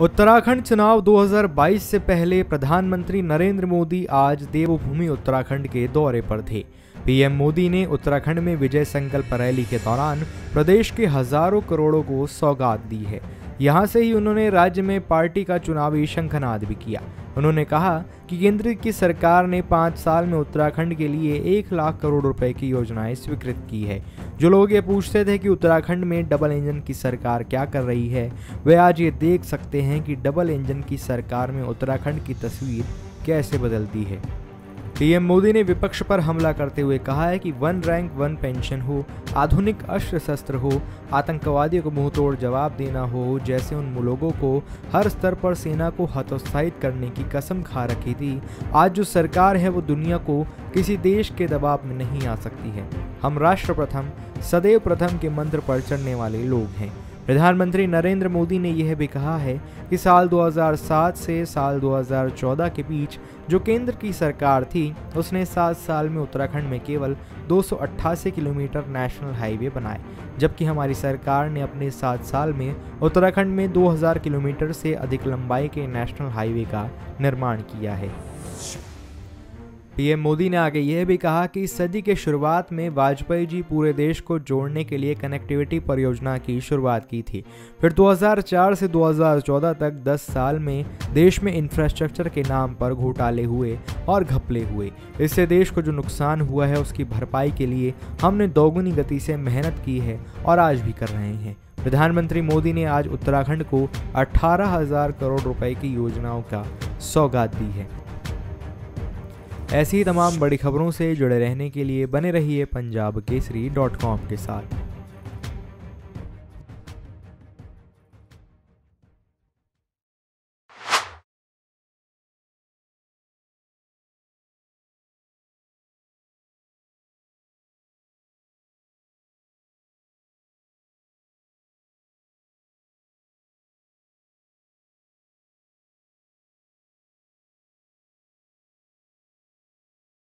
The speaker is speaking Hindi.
उत्तराखंड चुनाव 2022 से पहले प्रधानमंत्री नरेंद्र मोदी आज देवभूमि उत्तराखंड के दौरे पर थे। पीएम मोदी ने उत्तराखंड में विजय संकल्प रैली के दौरान प्रदेश के हज़ारों करोड़ों को सौगात दी है। यहाँ से ही उन्होंने राज्य में पार्टी का चुनावी शंखनाद भी किया। उन्होंने कहा कि केंद्र की सरकार ने पाँच साल में उत्तराखंड के लिए एक लाख करोड़ रुपए की योजनाएँ स्वीकृत की है। जो लोग ये पूछते थे कि उत्तराखंड में डबल इंजन की सरकार क्या कर रही है, वे आज ये देख सकते हैं कि डबल इंजन की सरकार में उत्तराखंड की तस्वीर कैसे बदलती है। पीएम मोदी ने विपक्ष पर हमला करते हुए कहा है कि वन रैंक, वन पेंशन हो, आधुनिक अस्त्र शस्त्र हो, आतंकवादियों को मुँह तोड़ जवाब देना हो, जैसे उन लोगों को हर स्तर पर सेना को हतोत्साहित करने की कसम खा रखी थी। आज जो सरकार है, वो दुनिया को किसी देश के दबाव में नहीं आ सकती है। हम राष्ट्र प्रथम, सदैव प्रथम के मंत्र पर चढ़ने वाले लोग हैं। प्रधानमंत्री नरेंद्र मोदी ने यह भी कहा है कि साल 2007 से साल 2014 के बीच जो केंद्र की सरकार थी, उसने सात साल में उत्तराखंड में केवल दो सौ अट्ठासी किलोमीटर नेशनल हाईवे बनाए, जबकि हमारी सरकार ने अपने सात साल में उत्तराखंड में 2000 किलोमीटर से अधिक लंबाई के नेशनल हाईवे का निर्माण किया है। पीएम मोदी ने आगे यह भी कहा कि इस सदी के शुरुआत में वाजपेयी जी पूरे देश को जोड़ने के लिए कनेक्टिविटी परियोजना की शुरुआत की थी। फिर 2004 से 2014 तक 10 साल में देश में इंफ्रास्ट्रक्चर के नाम पर घोटाले हुए और घपले हुए। इससे देश को जो नुकसान हुआ है, उसकी भरपाई के लिए हमने दोगुनी गति से मेहनत की है और आज भी कर रहे हैं। प्रधानमंत्री मोदी ने आज उत्तराखंड को अठारह हज़ार करोड़ रुपए की योजनाओं का सौगात दी है। ऐसी तमाम बड़ी खबरों से जुड़े रहने के लिए बने रहिए पंजाब केसरी डॉट कॉम के साथ।